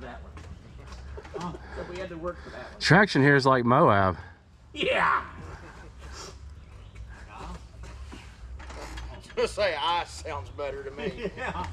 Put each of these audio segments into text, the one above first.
for that one. So we had to work for that one. Traction here is like Moab. Yeah. Just say ice sounds better to me. Yeah.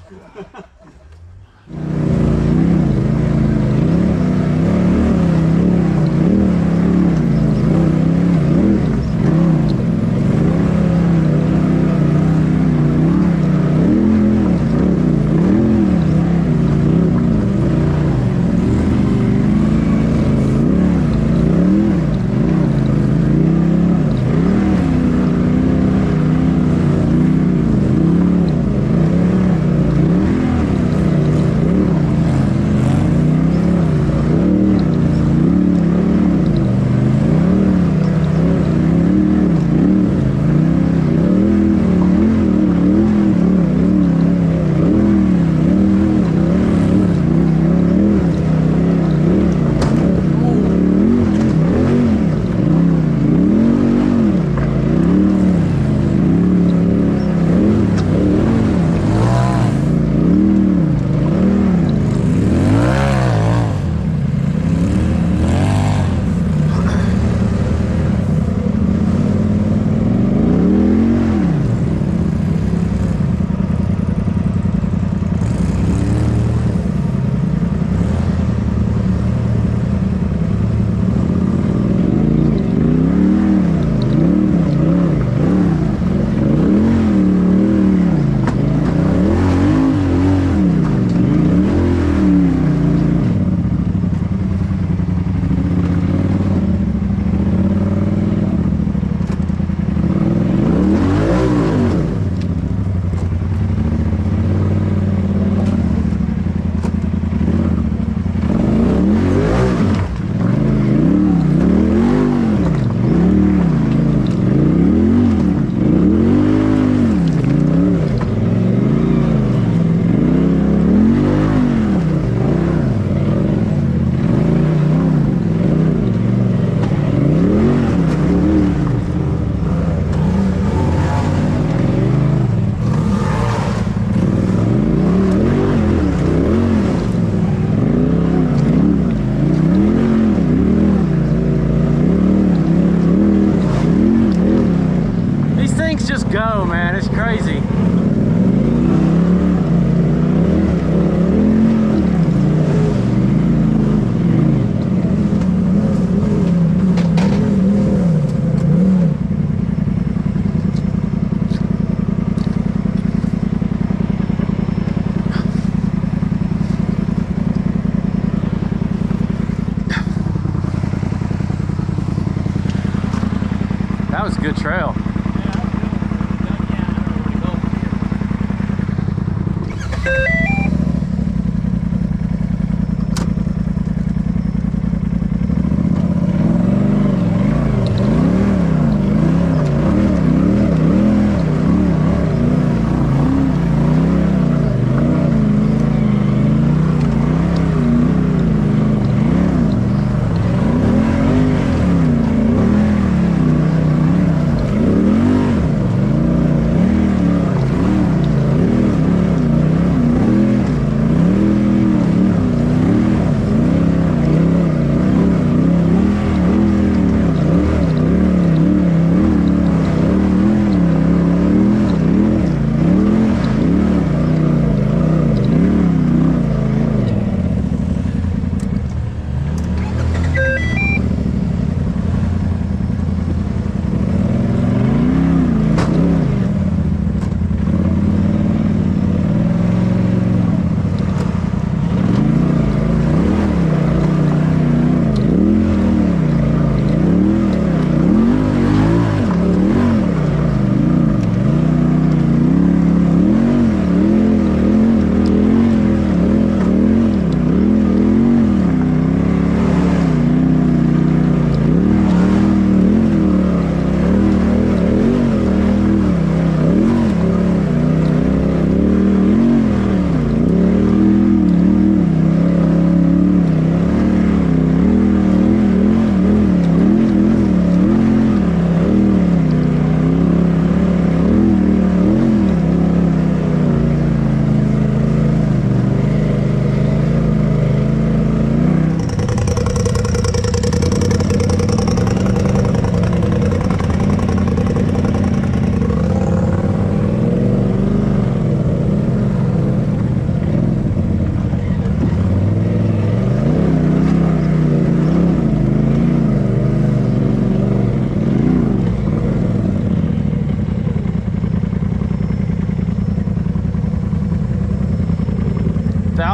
Things just go, man. It's crazy. That was a good trail.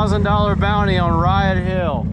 $1,000 bounty on Riot Hill.